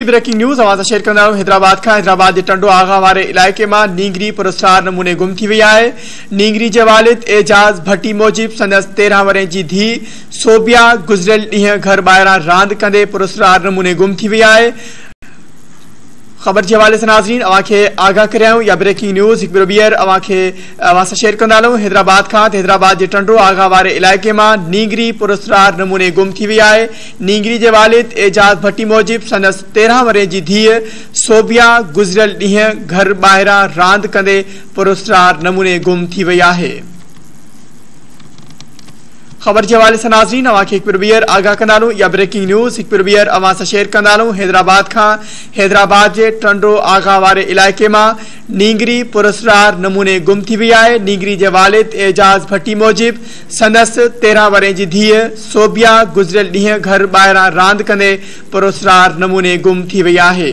Breaking news अवां share कंदा आहियूं हैदराबाद का। हैदराबाद के टंडो आगा वारे इलाइक़े माँ नींगरी पुरस्कार नमूने गुम थी वई आहे नींगरी जे वालिद एजाज़ भट्टी मूजिब संदसि तेरहं वरे जी धीउ सोबिया गुजरियल ॾींहुं घर ॿाहिरां रांदि कंदे पुरस्कार नमूने गुम थी वई आहे ख़बर के हवाले से नाज़रीन अव्हांखे आगाह करियाऊं या ब्रेकिंग न्यूज़ भेरो ॿीहर अव्हांखे शेयर कंदा हैदराबाद खां हैदराबाद जे टंडो आगा वारे इलाइक़े माँ नींगरी पुरस्कार नमूने गुम थी वई आहे नींगरी वालिद एजाज़ भट्टी मूजिब संदसि तेरहं वरे जी धीउ सोबिया गुज़िरियल ॾींहुं घर ॿाहिरां रांदि कंदे पुरस्कार नमूने गुम थी आहे। ख़बर के हवाले से नाज़रीन ॿीहर आगाह ब्रेकिंग न्यूज़, हिकु भेरो अव्हां सां शेयर कंदा हैदराबाद खां हैदराबाद जे टंडो आगा वारे इलाइक़े माँ नींगरी पुरस्कार नमूने गुम थी वई आहे। नींगरी वालिद एजाज़ भट्टी मूजिब, संदसि तेरहं वरे जी धीउ सोबिया गुज़िरियल ॾींहुं घर ॿाहिरां रांदि कंदे पुरस्कार नमूने गुम थी वई आहे।